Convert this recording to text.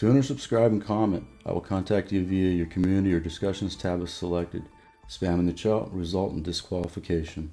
To enter, subscribe, and comment, I will contact you via your community or discussions tab is selected. Spam in the chat result in disqualification.